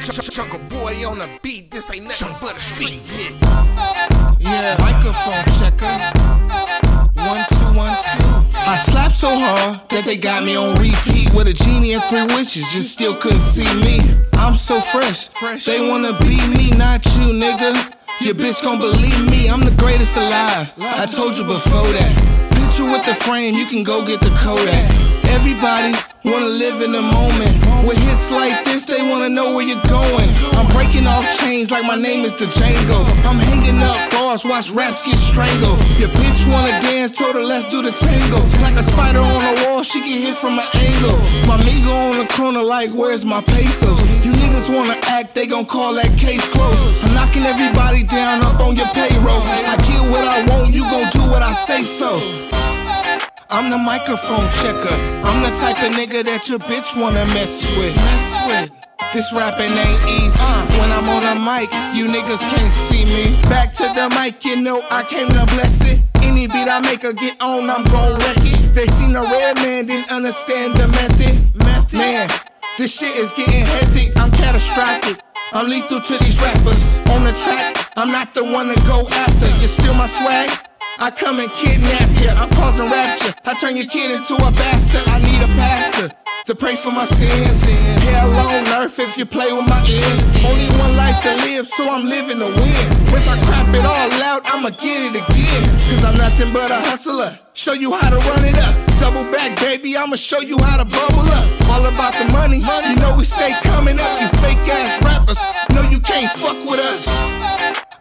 JungleBoy on the beat, this ain't nothing but a street hit. Yeah, microphone checker. One, two, one, two. I slapped so hard that they got me on repeat with a genie and three wishes, just still couldn't see me. I'm so fresh, they wanna be me, not you, nigga. Your bitch gon' believe me, I'm the greatest alive. I told you before that. Picture with the frame, you can go get the Kodak. Everybody wanna live in the moment. With hits like this, they wanna know where you're going. I'm breaking off chains like my name is the Django. I'm hanging up bars, watch raps get strangled. Your bitch wanna dance, told her let's do the tango. Like a spider on a wall, she get hit from an angle. My amigo on the corner, like where's my pesos? You niggas wanna act, they gon' call that case closed. I'm knocking everybody down up on your payroll. I get what I want, you gon' do what I say so. I'm the microphone checker. I'm the type of nigga that your bitch wanna mess with. Mess with. This rapping ain't easy. When I'm on a mic, you niggas can't see me. Back to the mic, you know I came to bless it. Any beat I make or get on, I'm gon' wreck it. They seen a Redman, didn't understand the method. Method. Man, this shit is getting hectic. I'm catastrophic. I'm lethal to these rappers. On the track, I'm not the one to go after. You steal my swag? I come and kidnap you, I'm causing rapture. I turn your kid into a bastard. I need a pastor to pray for my sins. Hell on earth if you play with my ears. Only one life to live, so I'm living to win. If I crap it all out, I'ma get it again. Cause I'm nothing but a hustler. Show you how to run it up. Double back, baby, I'ma show you how to bubble up. All about the money, you know we stay coming up. You fake ass rappers, know you can't fuck with us.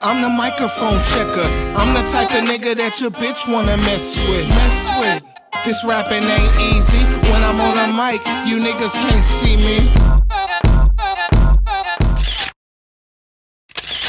I'm the microphone checker. I'm the type of nigga that your bitch wanna mess with. Mess with. This rapping ain't easy. When I'm on the mic, you niggas can't see me.